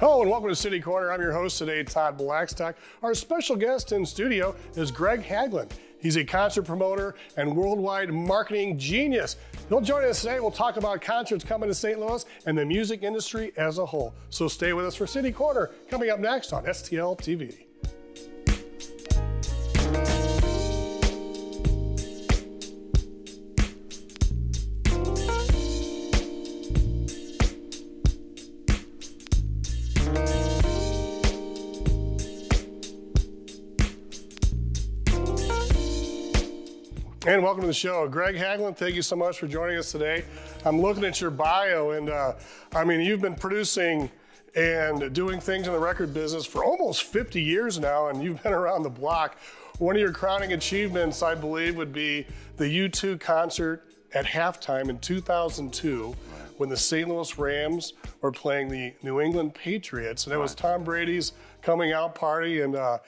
Hello and welcome to City Corner. I'm your host today, Todd Blackstock. Our special guest in studio is Greg Hagglund. He's a concert promoter and worldwide marketing genius. He'll join us today. We'll talk about concerts coming to St. Louis and the music industry as a whole. So stay with us for City Corner coming up next on STL TV. Welcome to the show. Greg Hagglund, thank you so much for joining us today. I'm looking at your bio, and uh, I mean, you've been producing and doing things in the record business for almost 50 years now, and you've been around the block. One of your crowning achievements, I believe, would be the U2 concert at halftime in 2002 when the St. Louis Rams were playing the New England Patriots. And it was Tom Brady's coming out party, and uh,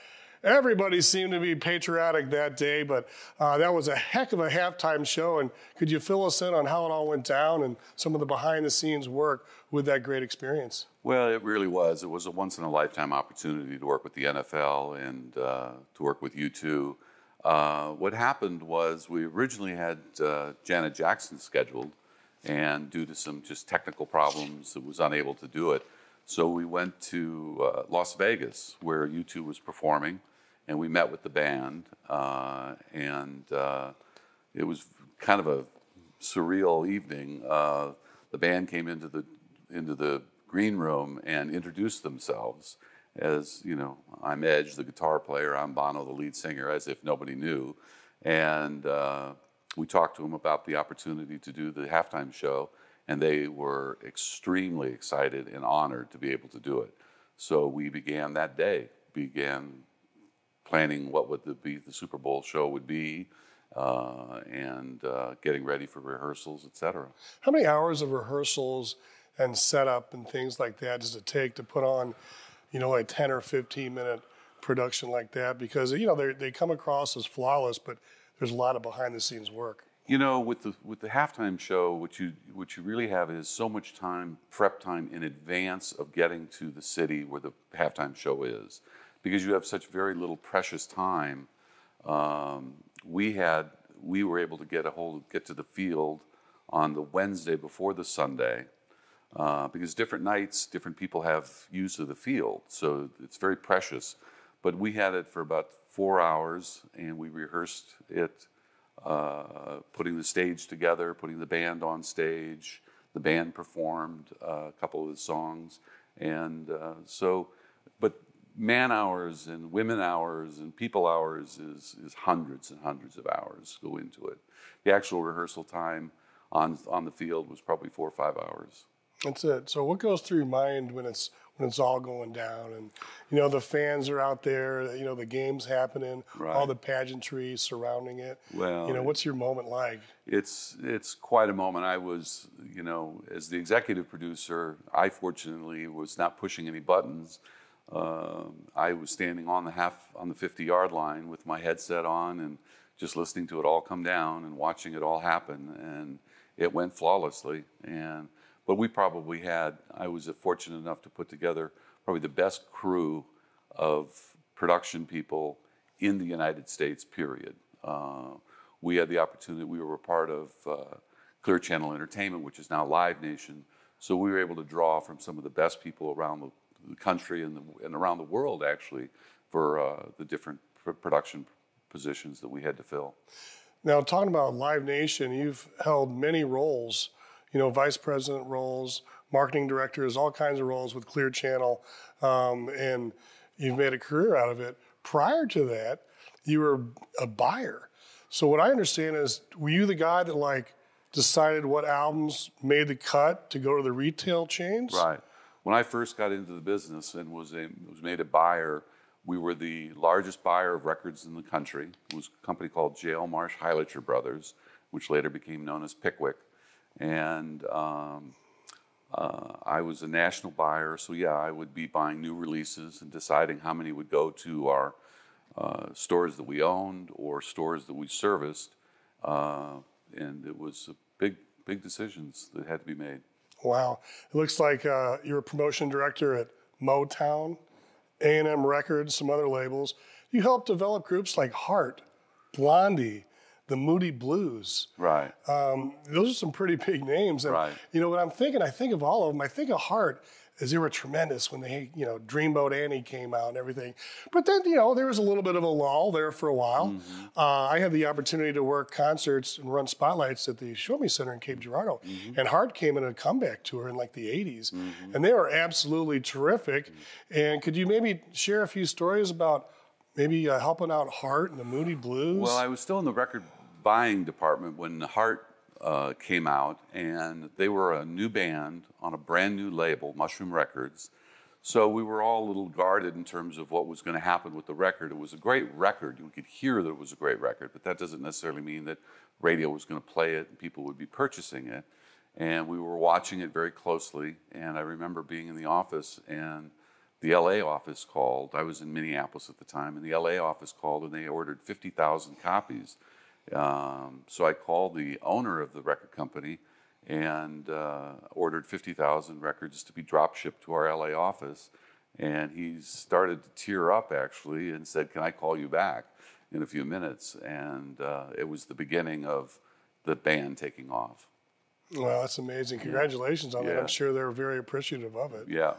Everybody seemed to be patriotic that day, but uh, that was a heck of a halftime show. And could you fill us in on how it all went down and some of the behind the scenes work with that great experience? Well, it really was. It was a once in a lifetime opportunity to work with the NFL and uh, to work with U2. Uh, what happened was we originally had uh, Janet Jackson scheduled, and due to some just technical problems, it was unable to do it. So we went to uh, Las Vegas, where U2 was performing and we met with the band, uh, and uh, it was kind of a surreal evening. Uh, the band came into the into the green room and introduced themselves as you know, I'm Edge, the guitar player. I'm Bono, the lead singer, as if nobody knew, and uh, we talked to them about the opportunity to do the halftime show, and they were extremely excited and honored to be able to do it. So we began that day, began planning what would the, be the Super Bowl show would be, uh, and uh, getting ready for rehearsals, etc. How many hours of rehearsals and setup and things like that does it take to put on, you know, a 10 or 15 minute production like that? Because you know they they come across as flawless, but there's a lot of behind the scenes work. You know, with the with the halftime show, what you what you really have is so much time, prep time in advance of getting to the city where the halftime show is because you have such very little precious time. Um, we had we were able to get a hold get to the field on the Wednesday before the Sunday uh, because different nights different people have use of the field, so it's very precious. But we had it for about four hours, and we rehearsed it, uh, putting the stage together, putting the band on stage. The band performed uh, a couple of the songs, and uh, so. But man hours and women hours and people hours is, is hundreds and hundreds of hours go into it. The actual rehearsal time on, on the field was probably four or five hours. That's it. So what goes through your mind when it's when it's all going down and you know the fans are out there, you know the game's happening, right. all the pageantry surrounding it. Well, you know what's your moment like? It's it's quite a moment. I was, you know, as the executive producer, I fortunately was not pushing any buttons. Uh, I was standing on the half on the 50 yard line with my headset on and just listening to it all come down and watching it all happen and it went flawlessly. And but we probably had I was fortunate enough to put together probably the best crew of production people in the United States period. Uh, we had the opportunity we were a part of uh, Clear Channel Entertainment which is now Live Nation. So we were able to draw from some of the best people around the the country and, the, and around the world actually for uh, the different pr- production positions that we had to fill. Now, talking about Live Nation, you've held many roles, you know, vice president roles, marketing directors, all kinds of roles with Clear Channel, um, and you've made a career out of it. Prior to that, you were a buyer. So what I understand is, were you the guy that like decided what albums made the cut to go to the retail chains? Right. When I first got into the business and was, a, was made a buyer, we were the largest buyer of records in the country. It was a company called J.L. Marsh Heilicher Brothers, which later became known as Pickwick. And um, uh, I was a national buyer, so yeah, I would be buying new releases and deciding how many would go to our uh, stores that we owned or stores that we serviced. Uh, and it was big, big decisions that had to be made. Wow. It looks like uh, you're a promotion director at Motown, A&M Records, some other labels. You helped develop groups like Heart, Blondie, the Moody Blues. Right. Um, those are some pretty big names. And, Right. You know, when I'm thinking, I think of all of them. I think of Heart as they were tremendous when they, you know, Dreamboat Annie came out and everything. But then, you know, there was a little bit of a lull there for a while. Mm-hmm. Uh, I had the opportunity to work concerts and run spotlights at the Show Me Center in Cape Girardeau. Mm-hmm. And Heart came in a comeback tour in like the 80s. And they were absolutely terrific. And could you maybe share a few stories about maybe uh, helping out Heart and the Moody Blues? Well, I was still in the record buying department when Heart uh, came out, and they were a new band on a brand new label, Mushroom Records. So we were all a little guarded in terms of what was going to happen with the record. It was a great record. You could hear that it was a great record, but that doesn't necessarily mean that radio was going to play it and people would be purchasing it. And we were watching it very closely. And I remember being in the office and the LA office called. I was in Minneapolis at the time, and the LA office called and they ordered 50,000 copies. Um, so I called the owner of the record company and uh, ordered 50,000 records to be drop shipped to our LA office. And he started to tear up actually and said, Can I call you back in a few minutes? And uh, it was the beginning of the band taking off. Well, that's amazing. Congratulations on that. Yeah. I'm sure they're very appreciative of it. Yeah.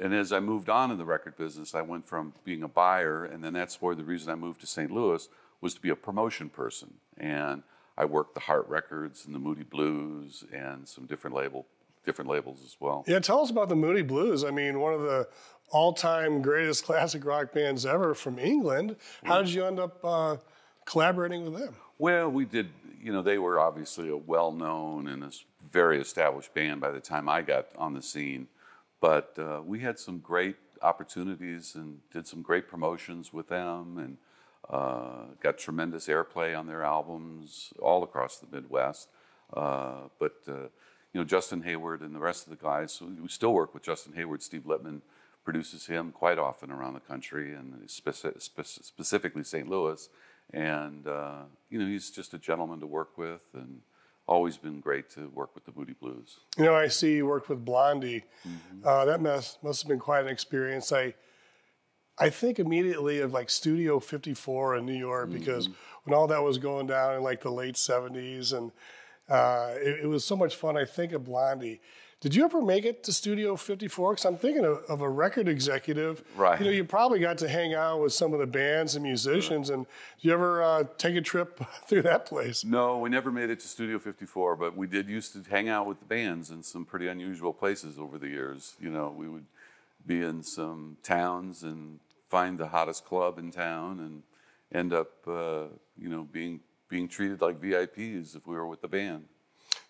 And as I moved on in the record business, I went from being a buyer, and then that's where the reason I moved to St. Louis was to be a promotion person. And I worked the Heart Records and the Moody Blues and some different label, different labels as well. Yeah, tell us about the Moody Blues. I mean, one of the all-time greatest classic rock bands ever from England. How did you end up uh, collaborating with them? Well, we did, you know, they were obviously a well known and a very established band by the time I got on the scene. But uh, we had some great opportunities and did some great promotions with them and uh, got tremendous airplay on their albums all across the Midwest. Uh, but, uh, you know, Justin Hayward and the rest of the guys, so we still work with Justin Hayward. Steve Litman produces him quite often around the country and speci- spec- specifically St. Louis. And, uh, you know, he's just a gentleman to work with and always been great to work with the Moody Blues. You know, I see you worked with Blondie. Mm-hmm. Uh, that must must have been quite an experience. I I think immediately of like Studio 54 in New York Mm-hmm. because when all that was going down in like the late 70s and uh, it, it was so much fun. I think of Blondie. Did you ever make it to Studio 54? Because I'm thinking of, of a record executive. Right. You know, you probably got to hang out with some of the bands and musicians. And did you ever uh, take a trip through that place? No, we never made it to Studio 54, but we did used to hang out with the bands in some pretty unusual places over the years. You know, we would be in some towns and find the hottest club in town and end up, uh, you know, being being treated like VIPs if we were with the band.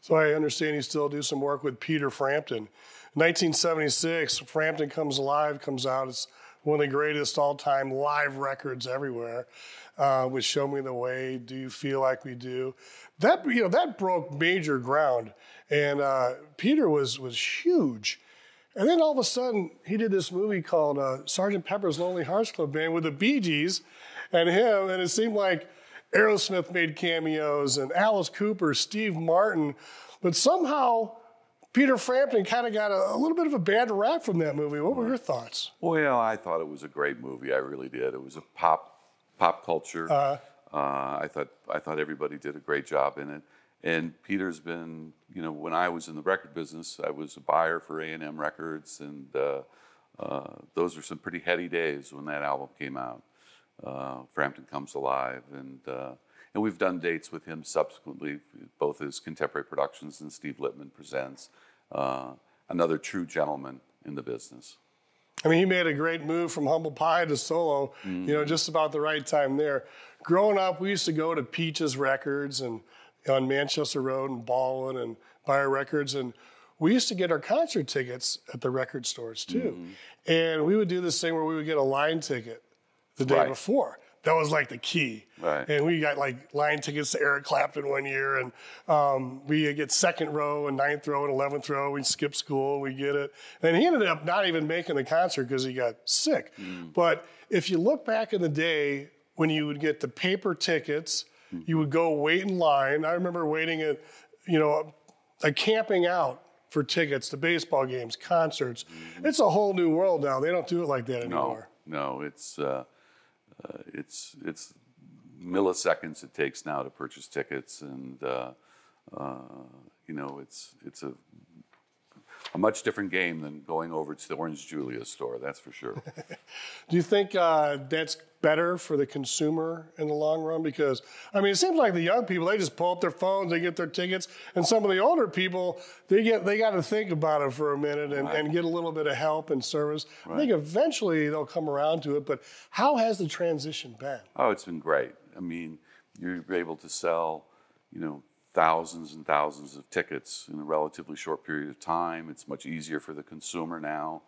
So I understand you still do some work with Peter Frampton. 1976, Frampton Comes Alive comes out. It's one of the greatest all-time live records everywhere. Uh, with "Show Me the Way," "Do You Feel Like We Do," that you know that broke major ground, and uh, Peter was was huge. And then all of a sudden, he did this movie called uh, Sergeant Pepper's Lonely Hearts Club Band with the Bee Gees and him, and it seemed like Aerosmith made cameos and Alice Cooper, Steve Martin, but somehow Peter Frampton kind of got a, a little bit of a bad rap from that movie. What were your thoughts? Well, I thought it was a great movie. I really did. It was a pop pop culture. Uh, I thought I thought everybody did a great job in it. And Peter's been, you know, when I was in the record business, I was a buyer for A and M Records, and uh, uh, those were some pretty heady days when that album came out. Uh, Frampton Comes Alive, and uh, and we've done dates with him subsequently, both his contemporary productions and Steve Litman presents. Uh, another true gentleman in the business. I mean, he made a great move from humble pie to solo, you know, just about the right time there. Growing up, we used to go to Peaches Records and on Manchester Road and Baldwin and buy our records. And we used to get our concert tickets at the record stores too. And we would do this thing where we would get a line ticket the day Right. before. That was like the key. Right. And we got like line tickets to Eric Clapton one year, and um, we get second row and ninth row and eleventh row. We skip school, we get it. And he ended up not even making the concert because he got sick. But if you look back in the day when you would get the paper tickets, you would go wait in line. I remember waiting at, you know, a camping out for tickets to baseball games, concerts. Mm-hmm. It's a whole new world now. They don't do it like that anymore. No, no, it's uh, uh, it's it's milliseconds it takes now to purchase tickets, and uh, uh, you know it's it's a a much different game than going over to the Orange Julius store, that's for sure. Do you think uh, that's better for the consumer in the long run? Because, I mean, it seems like the young people, they just pull up their phones, they get their tickets, and some of the older people, they get they got to think about it for a minute and, right. and, get a little bit of help and service. Right. I think eventually they'll come around to it, but how has the transition been? Oh, it's been great. I mean, you're able to sell, you know, thousands and thousands of tickets in a relatively short period of time. It's much easier for the consumer now.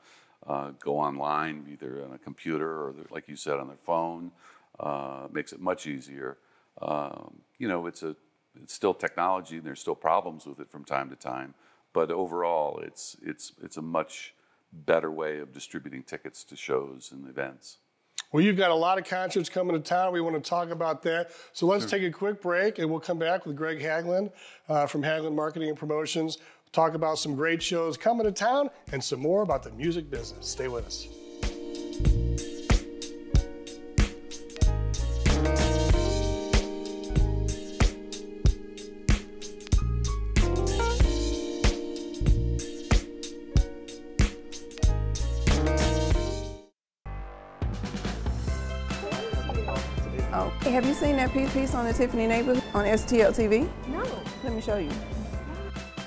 Uh, go online, either on a computer or, like you said, on their phone. Uh, makes it much easier. Um, you know, it's a it's still technology, and there's still problems with it from time to time. But overall, it's it's it's a much better way of distributing tickets to shows and events. Well, you've got a lot of concerts coming to town. We want to talk about that. So let's sure. take a quick break and we'll come back with Greg Hagglund uh, from Hagglund Marketing and Promotions. Talk about some great shows coming to town and some more about the music business. Stay with us. You seen that piece on the Tiffany neighborhood on STL TV? No. Let me show you.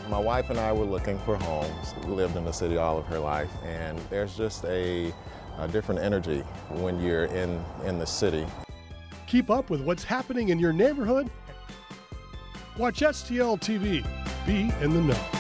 My wife and I were looking for homes. We lived in the city all of her life, and there's just a, a different energy when you're in, in the city. Keep up with what's happening in your neighborhood. Watch STL TV. Be in the know.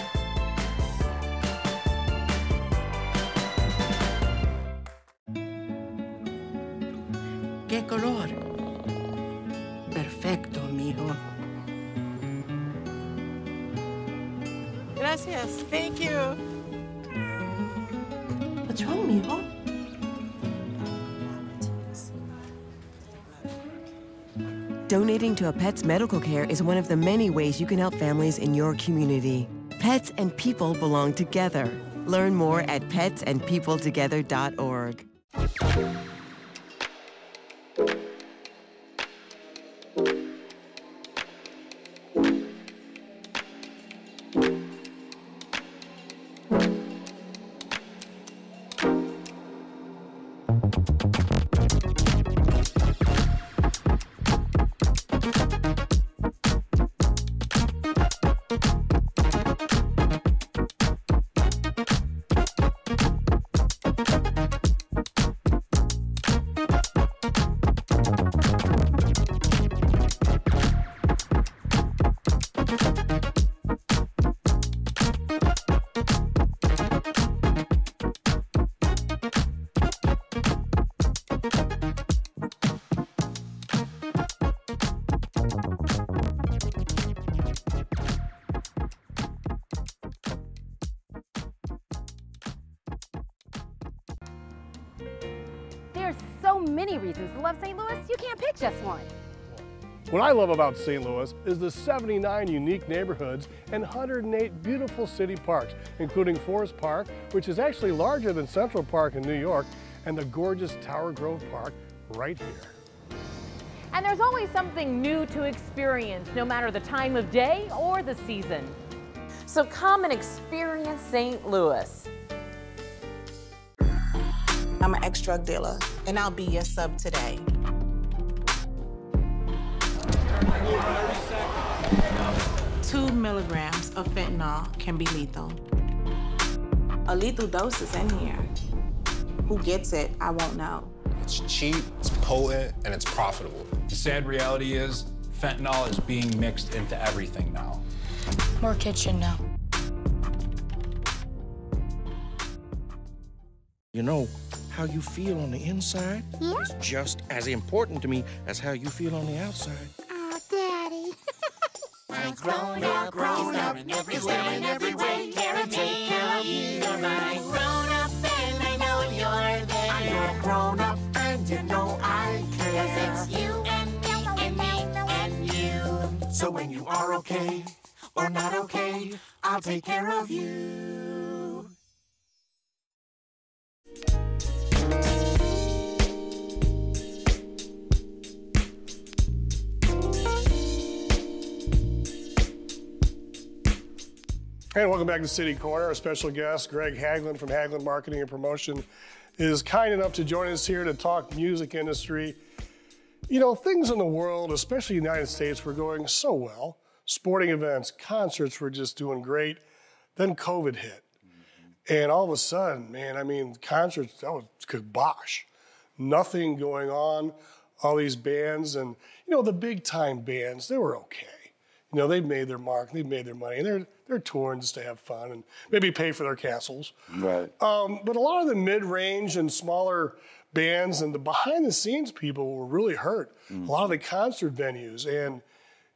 To a pet's medical care is one of the many ways you can help families in your community. Pets and people belong together. Learn more at petsandpeopletogether.org. many reasons to love St. Louis, you can't pick just one. What I love about St. Louis is the 79 unique neighborhoods and 108 beautiful city parks, including Forest Park, which is actually larger than Central Park in New York, and the gorgeous Tower Grove Park right here. And there's always something new to experience, no matter the time of day or the season. So come and experience St. Louis. I'm an ex-drug dealer, and I'll be your sub today. Two milligrams of fentanyl can be lethal. A lethal dose is in here. Who gets it, I won't know. It's cheap, it's potent, and it's profitable. The sad reality is fentanyl is being mixed into everything now. More kitchen now. You know, how you feel on the inside yeah? is just as important to me as how you feel on the outside. Oh, Daddy. I'm grown up, grown up, everywhere in every way, care and take care of you. You're my grown up, and I know you're there. I'm your grown up, and you know I care. Cause it's you and me and me and you. So when you are okay or not okay, I'll take care of you. And welcome back to City Corner. Our special guest, Greg Hagglund from Hagglund Marketing and Promotion, is kind enough to join us here to talk music industry. You know, things in the world, especially the United States, were going so well. Sporting events, concerts were just doing great. Then COVID hit. And all of a sudden, man, I mean, concerts, that was kibosh. Nothing going on. All these bands, and, you know, the big time bands, they were okay. You know, they've made their mark, they've made their money, and they're, they're touring just to have fun and maybe pay for their castles. Right. Um, but a lot of the mid-range and smaller bands and the behind-the-scenes people were really hurt. A lot of the concert venues, and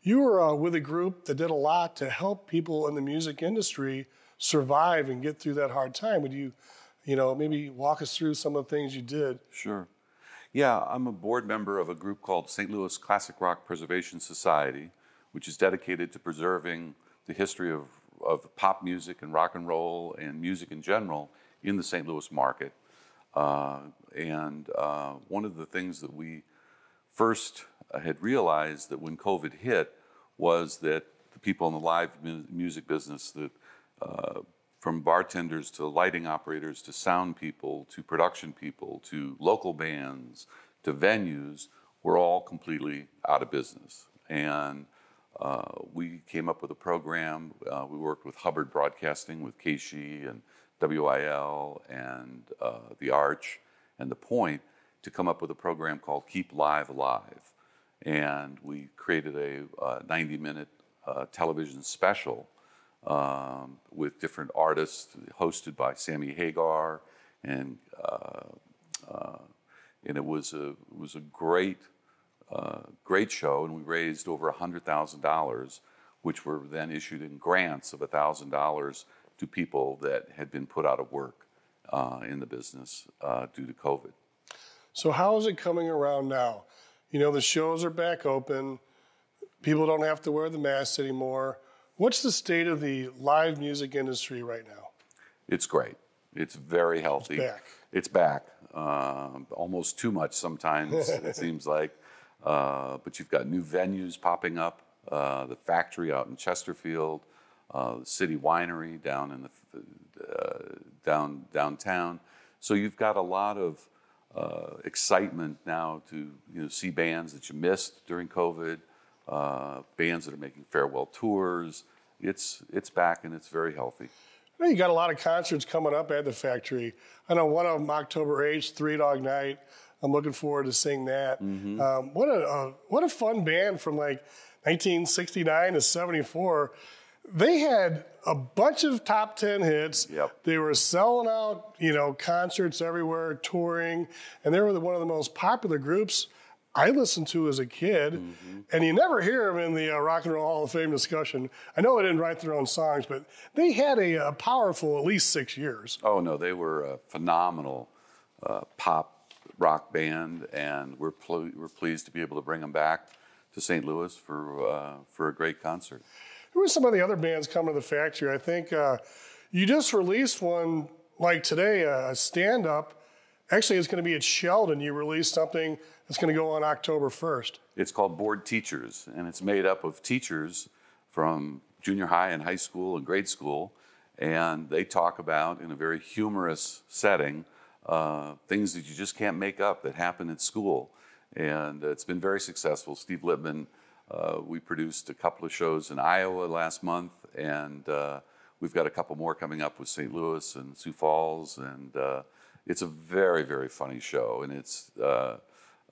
you were uh, with a group that did a lot to help people in the music industry survive and get through that hard time. Would you, you know, maybe walk us through some of the things you did? Sure. Yeah, I'm a board member of a group called St. Louis Classic Rock Preservation Society, which is dedicated to preserving the history of, of pop music and rock and roll and music in general in the St. Louis market. Uh, and uh, one of the things that we first uh, had realized that when COVID hit was that the people in the live mu- music business, that uh, from bartenders to lighting operators to sound people to production people to local bands to venues were all completely out of business. And uh, we came up with a program. Uh, we worked with Hubbard Broadcasting, with KSHE and WIL and uh, The Arch and The Point to come up with a program called Keep Live Alive. And we created a 90 minute uh, television special um, with different artists, hosted by Sammy Hagar, and uh, uh, and it was a it was a great uh, great show, and we raised over hundred thousand dollars, which were then issued in grants of thousand dollars to people that had been put out of work uh, in the business uh, due to COVID. So how is it coming around now? You know, the shows are back open. People don't have to wear the masks anymore. What's the state of the live music industry right now? It's great. It's very healthy. It's back. It's back. Um, almost too much sometimes, it seems like. Uh, but you've got new venues popping up. Uh, the factory out in Chesterfield, uh, the City Winery down in the uh, down downtown. So you've got a lot of uh, excitement now to you know see bands that you missed during COVID, uh, bands that are making farewell tours. It's it's back and it's very healthy. You, know, you got a lot of concerts coming up at the factory. I know one of them, October 8th, Three Dog Night. I'm looking forward to seeing that. Mm-hmm. Um, what a uh, what a fun band from like 1969 to 74. They had a bunch of top 10 hits. Yep. They were selling out, you know, concerts everywhere, touring, and they were one of the most popular groups I listened to as a kid. Mm-hmm. And you never hear them in the uh, Rock and Roll Hall of Fame discussion. I know they didn't write their own songs, but they had a, a powerful at least six years. Oh no, they were a phenomenal uh, pop rock band, and we're pl- we're pleased to be able to bring them back to St. Louis for uh, for a great concert. Who are some of the other bands coming to the factory? I think uh, you just released one like today, a stand up. Actually, it's going to be at Sheldon. You released something that's going to go on October 1st. It's called Bored Teachers, and it's made up of teachers from junior high and high school and grade school, and they talk about in a very humorous setting uh, things that you just can't make up that happen at school. And it's been very successful. Steve Litman, uh, we produced a couple of shows in Iowa last month, and uh, we've got a couple more coming up with St. Louis and Sioux Falls, and uh, it's a very, very funny show. And it's, uh,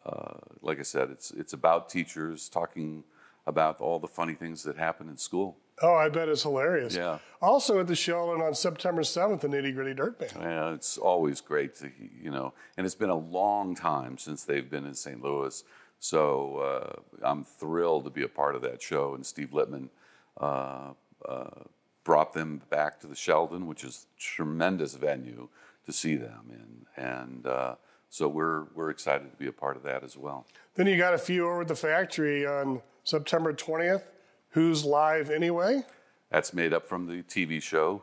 uh, like I said, it's, it's about teachers talking about all the funny things that happen in school. Oh, I bet it's hilarious. Yeah. Also at the Sheldon on September 7th, the Nitty Gritty Dirt Band. Yeah, it's always great to, you know, and it's been a long time since they've been in St. Louis. So uh, I'm thrilled to be a part of that show. And Steve Litman uh, uh, brought them back to the Sheldon, which is a tremendous venue to see them in. And uh, so we're, we're excited to be a part of that as well. Then you got a few over at the factory on September 20th. Whose Live Anyway? That's made up from the TV show,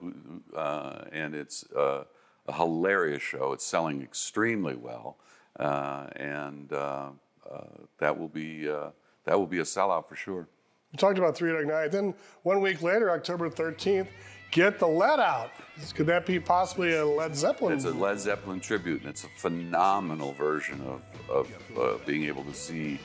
uh, and it's uh, a hilarious show. It's selling extremely well, uh, and uh, uh, that will be uh, that will be a sellout for sure. We talked about Three Dog Night. Then one week later, October 13th, Get the Lead Out. Could that be possibly a Led Zeppelin? It's a Led Zeppelin tribute, and it's a phenomenal version of, of uh, being able to see.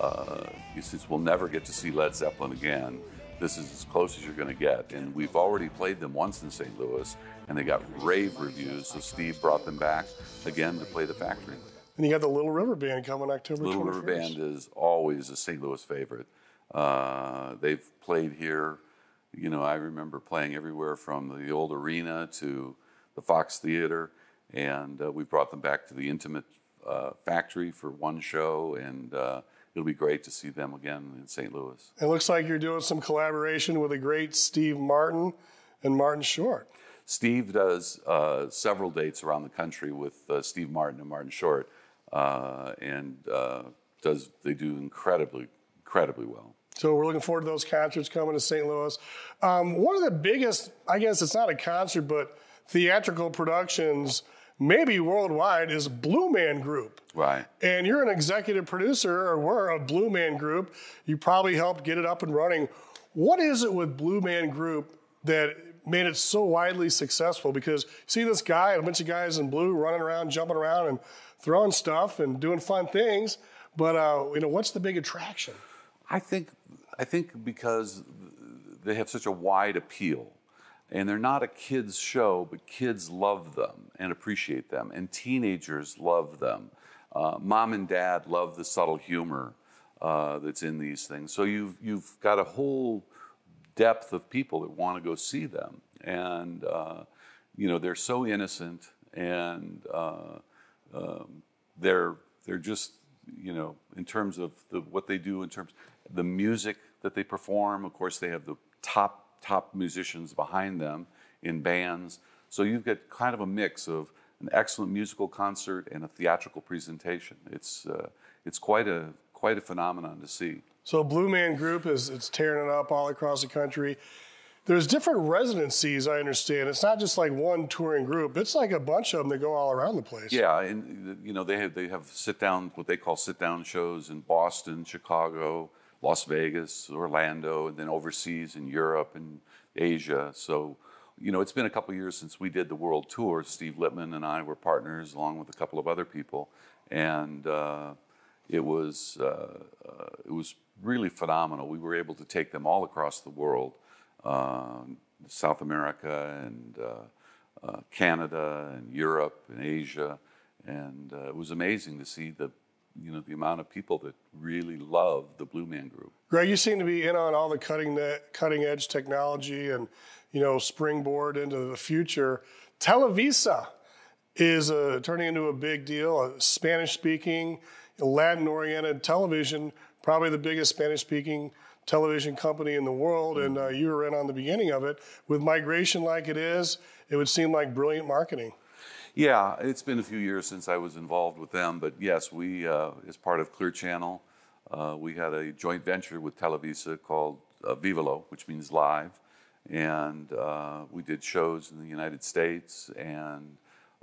Uh, since we'll never get to see Led Zeppelin again, this is as close as you're going to get. And we've already played them once in St. Louis, and they got rave reviews. So Steve brought them back again to play the factory. And you got the Little River Band coming October Little 21st. River Band is always a St. Louis favorite. Uh, they've played here. You know, I remember playing everywhere from the old arena to the Fox Theater, and uh, we brought them back to the Intimate uh, Factory for one show, and uh, it'll be great to see them again in St. Louis. It looks like you're doing some collaboration with the great Steve Martin and Martin Short. Steve does uh, several dates around the country with uh, Steve Martin and Martin Short, uh, and uh, does they do incredibly, incredibly well. So we're looking forward to those concerts coming to St. Louis. Um, one of the biggest, I guess it's not a concert, but theatrical productions, maybe worldwide, is Blue Man Group. Right. And you're an executive producer, or were a Blue Man Group. You probably helped get it up and running. What is it with Blue Man Group that made it so widely successful? Because see this guy and a bunch of guys in blue running around, jumping around, and throwing stuff and doing fun things. But uh, you know, what's the big attraction? I think I think because they have such a wide appeal, and they're not a kids show, but kids love them and appreciate them, and teenagers love them. Uh, Mom and Dad love the subtle humor uh, that's in these things. So you've you've got a whole depth of people that want to go see them, and uh, you know they're so innocent and uh, um, they're they're just you know in terms of the, what they do in terms the music that they perform. Of course, they have the top top musicians behind them in bands. So you've got kind of a mix of an excellent musical concert and a theatrical presentation. It's uh, it's quite a quite a phenomenon to see. So Blue Man Group is it's tearing it up all across the country. There's different residencies, I understand. It's not just like one touring group. It's like a bunch of them that go all around the place. Yeah, and you know they have they have sit down what they call sit down shows in Boston, Chicago, Las Vegas, Orlando, and then overseas in Europe and Asia. So, you know, it's been a couple years since we did the world tour. Steve Litman and I were partners, along with a couple of other people, and uh, it was uh, uh, it was really phenomenal. We were able to take them all across the world, um, South America and uh, uh, Canada and Europe and Asia, and it was amazing to see the you know the amount of people that really love the Blue Man Group. Greg, you seem to be in on all the cutting cutting edge technology and you know springboard into the future. Televisa is uh, turning into a big deal. Spanish speaking, Latin oriented television, probably the biggest Spanish speaking television company in the world, and uh, you were in on the beginning of it. With migration like it is, it would seem like brilliant marketing. Yeah, it's been a few years since I was involved with them, but yes, we, uh, as part of Clear Channel, uh, we had a joint venture with Televisa called uh, Vivelo, which means live, and uh, we did shows in the United States and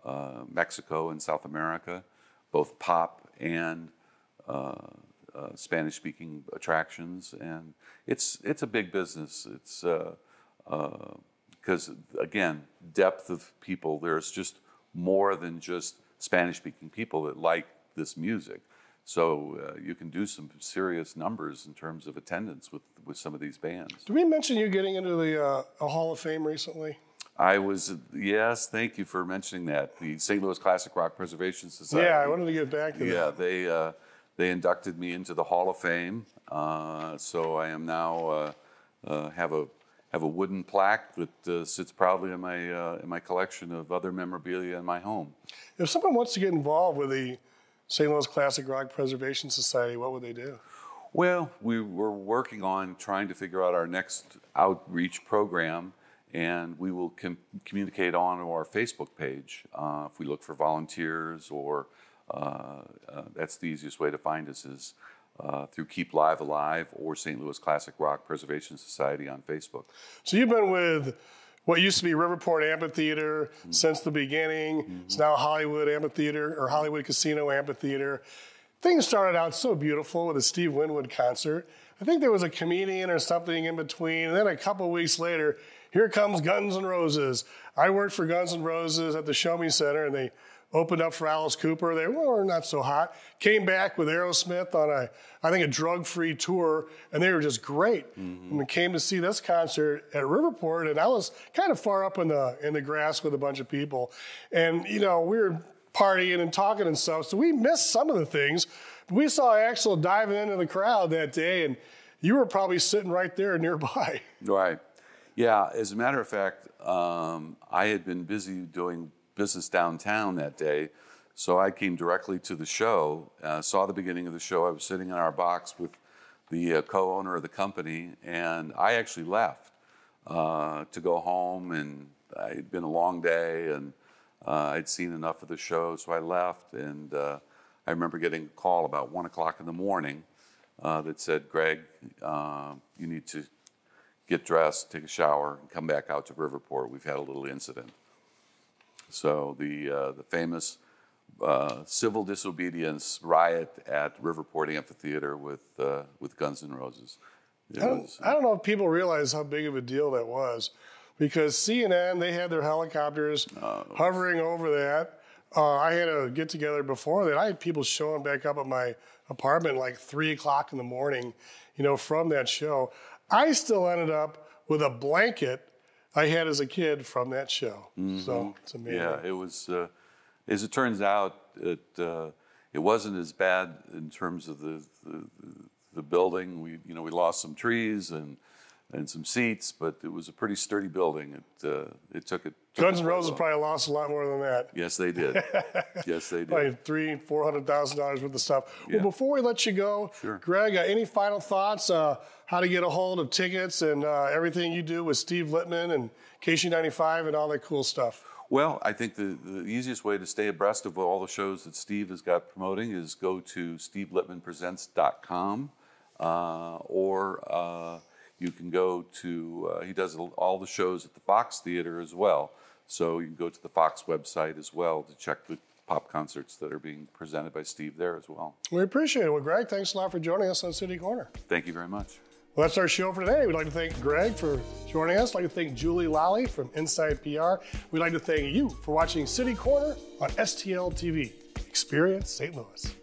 uh, Mexico and South America, both pop and uh, uh, Spanish-speaking attractions, and it's it's a big business. It's because again, depth of people. There's just more than just Spanish speaking people that like this music. So uh, you can do some serious numbers in terms of attendance with, with some of these bands. Did we mention you getting into the uh, Hall of Fame recently? I was, yes, thank you for mentioning that. The St. Louis Classic Rock Preservation Society. Yeah, I wanted to get back to yeah, that. Yeah, they, uh, they inducted me into the Hall of Fame. Uh, so I am now, uh, uh, have a have a wooden plaque that uh, sits proudly in my uh, in my collection of other memorabilia in my home. If someone wants to get involved with the St. Louis Classic Rock Preservation Society, what would they do? Well, we were working on trying to figure out our next outreach program, and we will com- communicate on our Facebook page uh, if we look for volunteers, or uh, uh, that's the easiest way to find us is uh, through Keep Live Alive or St. Louis Classic Rock Preservation Society on Facebook. So you've been with what used to be Riverport Amphitheater Mm-hmm. since the beginning. It's now Hollywood Amphitheater or Hollywood Casino Amphitheater. Things started out so beautiful with a Steve Winwood concert. I think there was a comedian or something in between. And then a couple weeks later, here comes Guns N' Roses. I worked for Guns N' Roses at the Show Me Center, and they opened up for Alice Cooper. They were not so hot. Came back with Aerosmith on a, I think, a drug-free tour, and they were just great. And we came to see this concert at Riverport, and I was kind of far up in the in the grass with a bunch of people, and you know we were partying and talking and stuff, so we missed some of the things. We saw Axl diving into the crowd that day, and you were probably sitting right there nearby. Right. Yeah, as a matter of fact, um, I had been busy doing business downtown that day, so I came directly to the show, uh, saw the beginning of the show. I was sitting in our box with the uh, co owner of the company, and I actually left uh, to go home, and it had been a long day, and uh, I'd seen enough of the show, so I left, and uh, I remember getting a call about one o'clock in the morning uh, that said, Greg, uh, you need to get dressed, take a shower, and come back out to Riverport. We've had a little incident. So the uh, the famous uh, civil disobedience riot at Riverport Amphitheater with uh, with Guns N' Roses. I don't, was- I don't know if people realize how big of a deal that was because CNN, they had their helicopters hovering over that. Uh, I had a get together before that. I had people showing back up at my apartment like three o'clock in the morning, you know, from that show. I still ended up with a blanket I had as a kid from that show. So it's amazing. Mm-hmm. Yeah, it was. Uh, as it turns out, it uh, it wasn't as bad in terms of the, the the building. We you know we lost some trees and and some seats, but it was a pretty sturdy building. It uh, it took it. took Guns N' Roses probably lost a lot more than that. Yes, they did. yes, they did. Probably three, four hundred thousand dollars worth of stuff. Yeah. Well, before we let you go, Sure. Greg, uh, any final thoughts? Uh, how to get a hold of tickets and uh, everything you do with Steve Litman and KSHE95 and all that cool stuff. Well, I think the, the easiest way to stay abreast of all the shows that Steve has got promoting is go to stevelitmanpresents.com uh, or uh, you can go to, uh, he does all the shows at the Fox Theater as well. So you can go to the Fox website as well to check the pop concerts that are being presented by Steve there as well. We appreciate it. Well, Greg, thanks a lot for joining us on City Corner. Thank you very much. Well, that's our show for today. We'd like to thank Greg for joining us. We'd like to thank Julie Lally from Inside PR. We'd like to thank you for watching City Corner on STL TV. Experience St. Louis.